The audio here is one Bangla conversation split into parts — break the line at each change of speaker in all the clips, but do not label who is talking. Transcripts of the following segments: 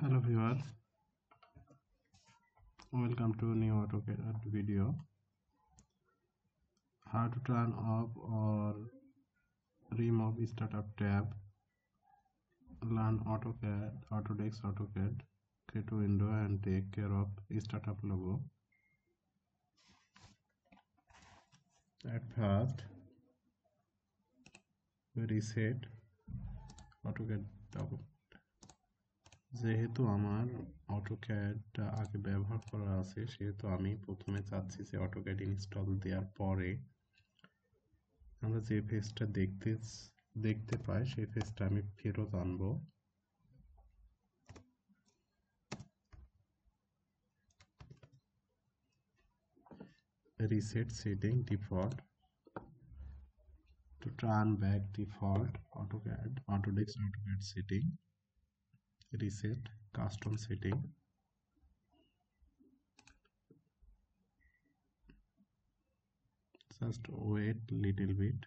hello viewers. Welcome to new AutoCAD video. How to turn off or remove startup tab. Learn AutoCAD Autodesk AutoCAD create a window and take care of startup logo. At first reset AutoCAD double যেহেতু আমার অটোক্যাডটা আগে ব্যবহার করা আছে, সেহেতু আমি প্রথমে চাচ্ছি যে অটোক্যাড ইনস্টল দেওয়ার পরে আমরা যে ফেসটা দেখতে দেখতে পাই, সেই ফেসটা আমি ফেরত আনব। Reset setting, default. To turn back default, AutoCAD, Autodesk AutoCAD setting. Reset custom setting. Just wait little bit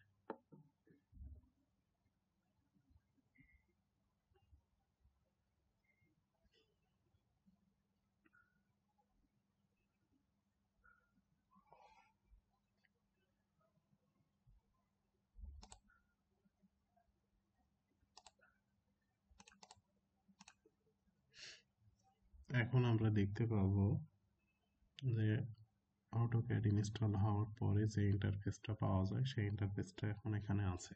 এখন আমরা দেখতে পাব যে অটোক্যাড ইনস্টল হওয়ার পরে যে ইন্টারফেসটা পাওয়া যায়, সেই ইন্টারফেসটা এখন এখানে আছে।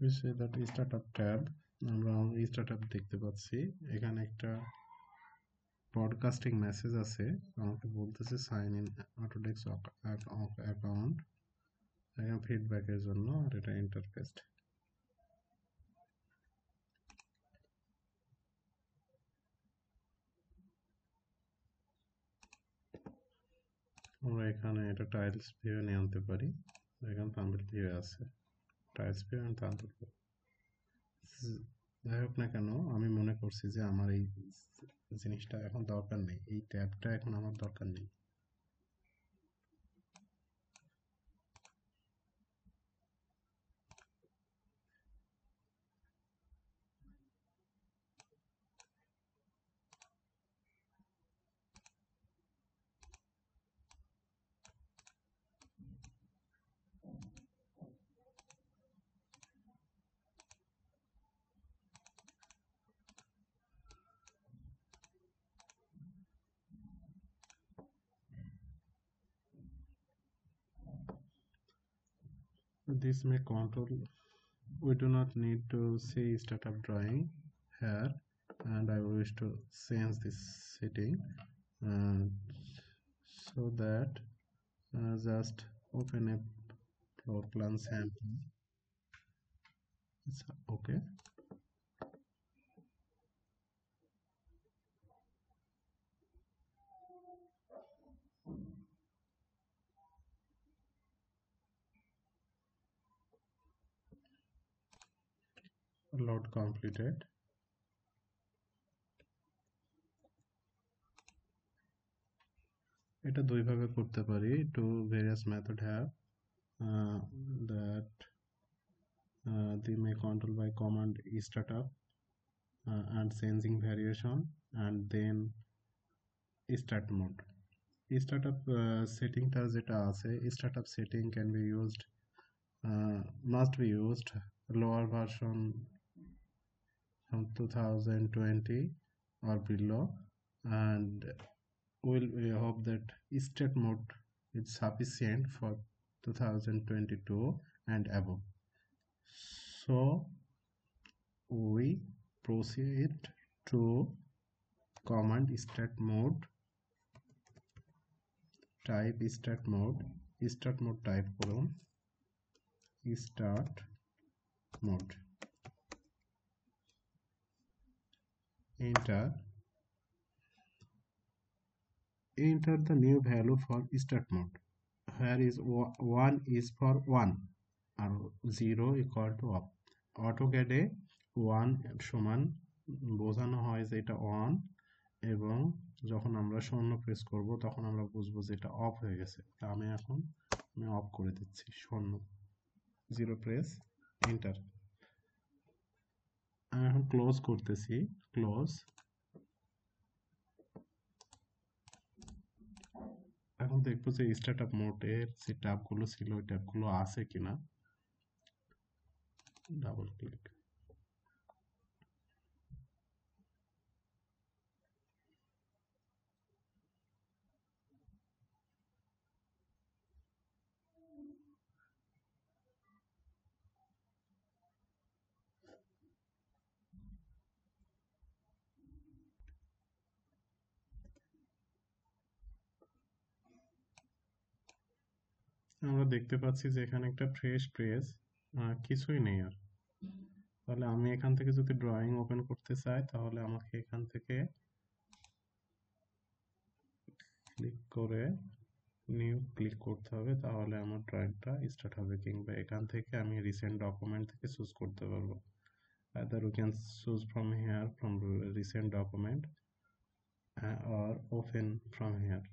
We say that startup tab, আমরা স্টার্টআপ দেখতে পাচ্ছি। এখানে একটা ব্রডকাস্টিং মেসেজ আছে। আমাকে বলতেছে সাইন ইন অটোডেক্স অ্যাকাউন্ট এখানে ফিডব্যাকের জন্য আর এটা ইন্টারফেস আমরা এখানে এটা টাইলস ভিউ নিয়ে আনতে পারি। এখানে থাম্বেল ভিউ আছে। ভিউ এন্ড থাম্বেল যাই হোক না কেন, আমি মনে করছি যে আমার এই জিনিসটা এখন দরকার নেই, এই ট্যাবটা এখন আমার দরকার নেই। This may control we do not need to see startup drawing here and I wish to change this setting so that uh, just open a floor plan sample. It's okay load completed এটা দুইভাবে করতে পারি to various method have that the may control by command startup uh, and changing variation and then start mode startup uh, setting টা যেটা আছে startup setting can be used uh, must be used lower version from 2020 or below. And we'll, we hope that state mode is sufficient for 2022 and above. So we proceed to command state mode. Type start mode. Start mode type column. Start mode. Enter. Enter the new value for start mode. Where is 1 is for 1 R 0 equal to off অটোক্যাডে 1 সমান বোঝানো হয় যে এটা অন এবং যখন আমরা শূন্য প্রেস করব, তখন আমরা বুঝব যে এটা অফ হয়ে গেছে। তা আমি এখন, আমি অফ করে দিচ্ছি, শূন্য জিরো প্রেস এন্টার আমি এখন ক্লোজ করতেছি ক্লোজ এখন দেখব যে স্টার্ট আপ মোডের যে ট্যাবগুলো ছিল, ওই ট্যাবগুলো আছে কিনা। ডাবল ক্লিক আমরা দেখতে পাচ্ছি যে এখানে একটা ফ্রেশ পেজ কিছুই নেই আর। তাহলে আমি এখান থেকে যদি ড্রয়িং ওপেন করতে চাই, তাহলে আমাকে এখান থেকে ক্লিক করে নিউ ক্লিক করতে হবে, তাহলে আমার ড্রয়িংটা স্টার্ট হবে কিংবা এখান থেকে আমি রিসেন্ট ডকুমেন্ট থেকে চুজ করতে পারব। Either you can choose from here from recent document or open from here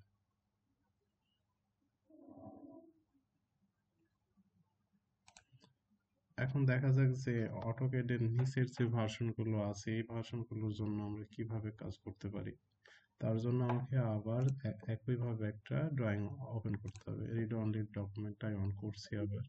এখন দেখা যাক যে অটোকেডের নিচের যে ভার্সনগুলো আছে, এই ভার্সনগুলোর জন্য আমরা কীভাবে কাজ করতে পারি? তার জন্য আমাকে আবার একইভাবে একটা ড্রয়িং ওপেন করতে হবে। রিড অনলি ডকুমেন্টটাই অন করছি আবার।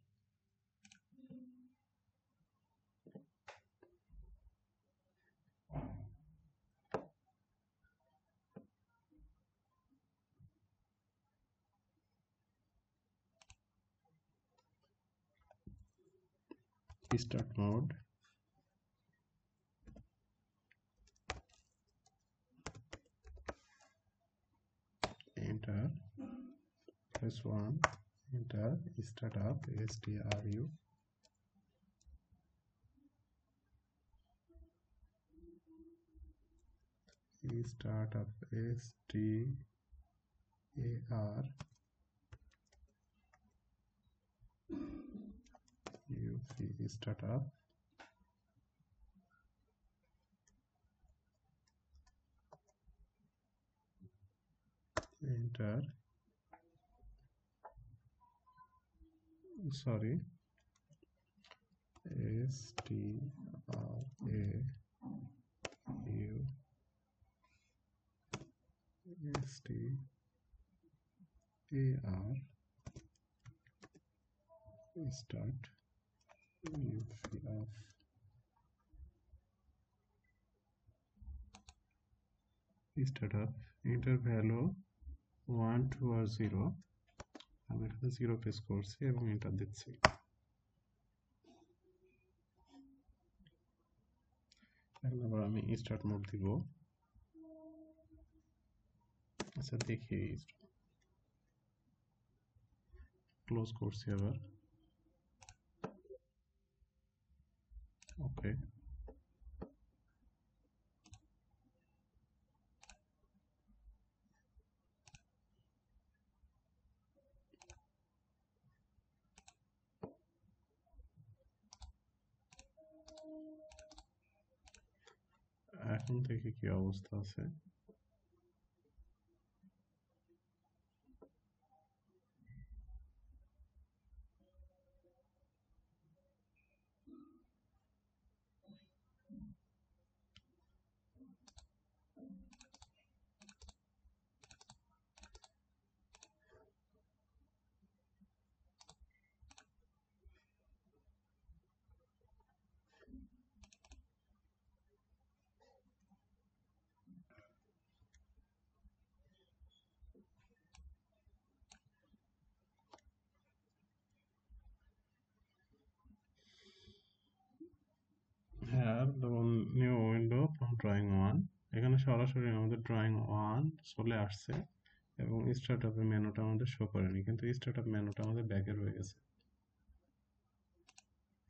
start mode enter. Press 1 enter. Start up. Stru startup s t a r. UV startup enter. Sorry. S T R A U. S T A R. Start startup enter value 1 2 or 0 আমি এখানে 0 প্রেস করছি এবং এন্টার দিচ্ছি। এখন আবার আমি স্টার্ট মোড দিব। আচ্ছা দেখি। ক্লোজ করছি আবার। ওকে এখন থেকে কি অবস্থা আছে have the new window from drawing 1 এখানে সরাসরি আমাদের ড্রয়িং ওয়ান চলে আসছে এবং স্টার্টআপের মেনুটা আমাদের শো করেনি। কিন্তু স্টার্টআপ মেনুটা আমাদের ব্যাকে রয়ে গেছে।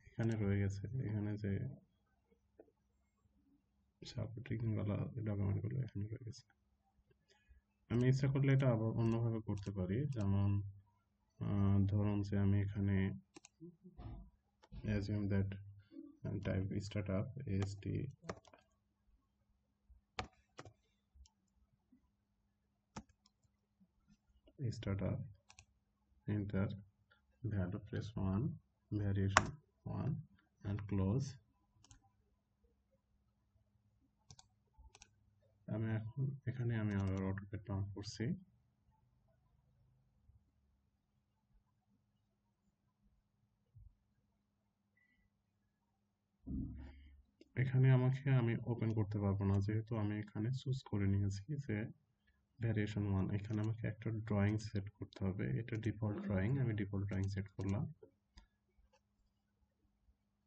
এখানে রয়ে গেছে। এখানে যে সাপোর্টিং वाला ডকুমেন্টগুলো এখানে হয়ে গেছে। আমি ইচ্ছা করলে এটা আবার অন্যভাবে করতে পারি। যেমন ধরুন যে আমি এখানে assume that type startup ast startup enter. Value, press 1 variation 1 and close. আমি এখন, এখানে আমি আবার অটোকেট অন করছি। এখানে আমাকে আমি ওপেন করতে পারব না, যেহেতু আমি এখানে চুজ করে নিয়েছি যে ভ্যারিয়েশন ওয়ান এখানে আমাকে একটা ড্রয়িং সেট করতে হবে। এটা ডিফল্ট ড্রয়িং আমি ডিফল্ট ড্রয়িং সেট করলাম।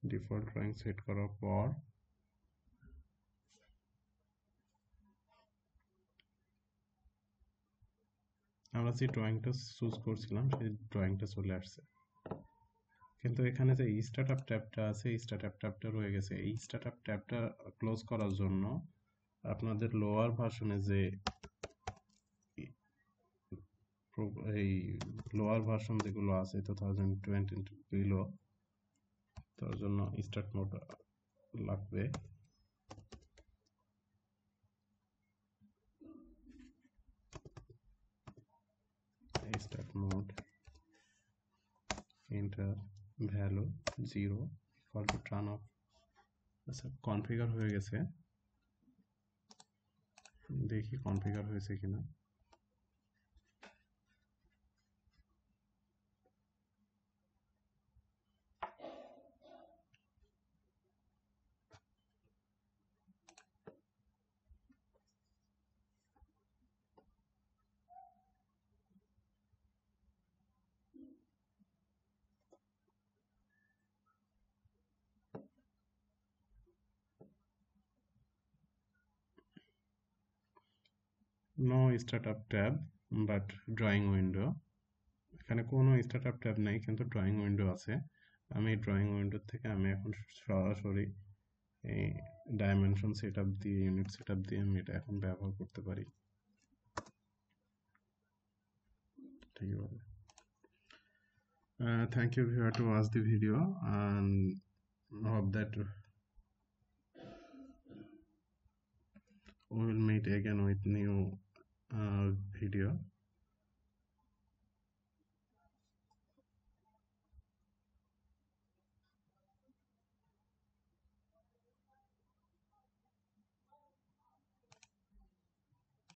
ডিফল্ট ড্রয়িং সেট করার পর আমরা যে ড্রয়িংটা চুজ করছিলাম, সেই ড্রয়িংটা চলে আসছে। কিন্তু এখানে যে স্টার্টআপ ট্যাবটা আছে, এই স্টার্টআপ ট্যাবটা রয়ে গেছে। এই স্টার্টআপ ট্যাবটা ক্লোজ করার জন্য আপনাদের লোয়ার ভার্সনে যে এই লোয়ার ভার্সন যেগুলো আছে টু থাউজেন্ড টোয়েন্টি বিলো তার জন্য স্টার্ট মোড লাগবে। start mode, enter, value 0 equal to turn off আচ্ছা কনফিগার হয়ে গেছে। দেখি কনফিগার হয়েছে কিনা। No startup tab but drawing window এখানে কোনো স্টার্টআপ ট্যাব নেই কিন্তু ড্রয়িং উইন্ডো আছে। আমি ড্রয়িং উইন্ডো থেকে আমি এখন সরাসরি এই ডাইমেনশন সেট আপ দিয়ে ইউনিট সেট আপ দিয়ে আমি এটা এখন ব্যবহার করতে পারি। ঠিক আছে Uh, thank you viewer to watch the video and hope that we will meet again with new Uh, video